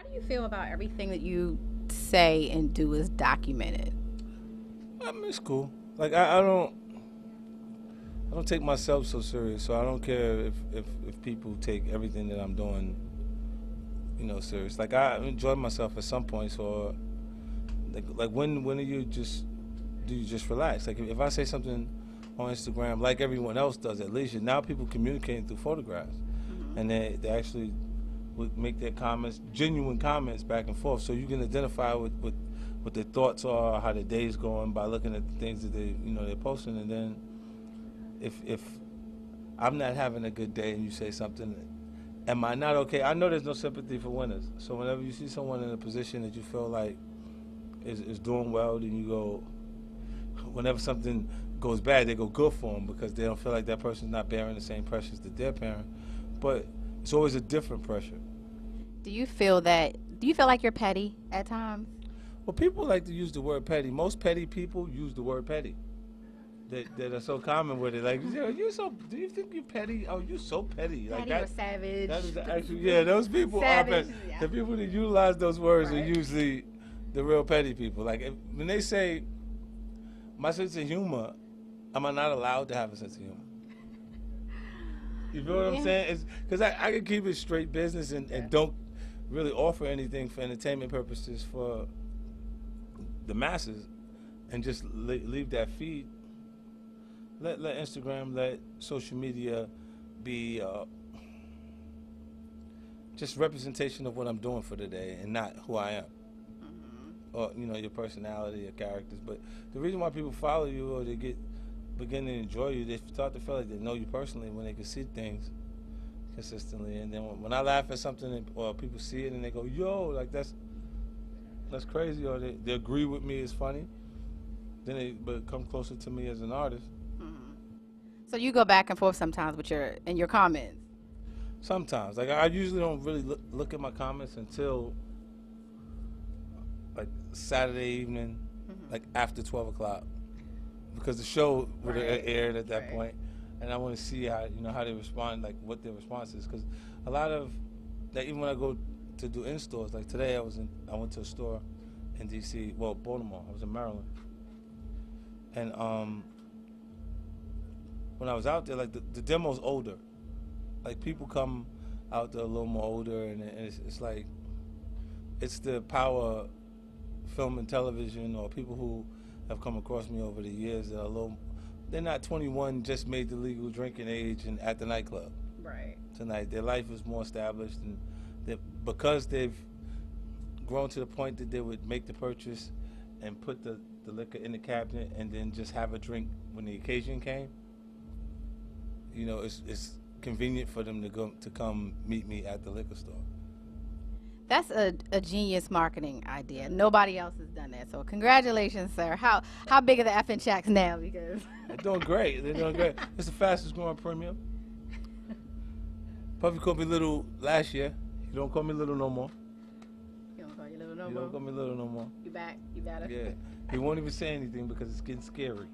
How do you feel about everything that you say and do is documented? I mean, it's cool. Like I, I don't, I don't take myself so serious. So I don't care if, if if people take everything that I'm doing, you know, serious. Like I enjoy myself at some points, or like like when when do you just do you just relax? Like if, if I say something on Instagram, like everyone else does at least, now people communicating through photographs, mm-hmm. and they they actually would make their comments, genuine comments back and forth, so you can identify with with what their thoughts are, how their day's going by looking at the things that they you know they're posting, and then if if I'm not having a good day and you say something, am I not okay? I know there's no sympathy for winners, so whenever you see someone in a position that you feel like is is doing well, then you go. Whenever something goes bad, they go good for them because they don't feel like that person's not bearing the same pressures that they're. But it's always a different pressure. Do you feel that? Do you feel like you're petty at times? Well, people like to use the word petty. Most petty people use the word petty. That, that are so common with it. Like, yo, you so. Do you think you're petty? Oh, you're so petty. Like Petty that. or savage? That is actually yeah. Those people Savage, are petty. yeah. The people that utilize those words are usually the real petty people. Like if, when they say my sense of humor, am I not allowed to have a sense of humor? You feel what Yeah. I'm saying? Because I, I can keep it straight business and, and don't really offer anything for entertainment purposes for the masses, and just leave that feed. Let let Instagram, let social media be uh, just representation of what I'm doing for today and not who I am, or you know your personality your characters. But the reason why people follow you or they get begin to enjoy you, they start to feel like they know you personally when they can see things consistently. And then when, I laugh at something or people see it and they go, "Yo, like that's that's crazy," or they, they agree with me, it's funny. Then they come closer to me as an artist. Mm-hmm. So you go back and forth sometimes with your in your comments. Sometimes, like I usually don't really look, look at my comments until like Saturday evening, mm-hmm. like after twelve o'clock, because the show would have aired at that right. point, and I want to see how you know how they respond, like what their response is, because a lot of that even when I go to do in stores, like today I was in, I went to a store in D.C. Well, Baltimore. I was in Maryland, and um, when I was out there, like the, the demo's older like people come out there a little more older and, and it's, it's like it's the power film and television or people who have come across me over the years that are a little they're not 21 just made the legal drinking age and at the nightclub Right. tonight their life is more established and that because they've grown to the point that they would make the purchase and put the, the liquor in the cabinet and then just have a drink when the occasion came you know it's, it's convenient for them to go to come meet me at the liquor store That's a, a genius marketing idea. Nobody else has done that. So congratulations, sir. How how big are the Effen shacks now? Because they're doing great they're doing great it's the fastest growing premium Puffy called me little last year you don't call me little no more you don't call you little no you more. don't call me little no more You back? You better. yeah he won't even say anything because it's getting scary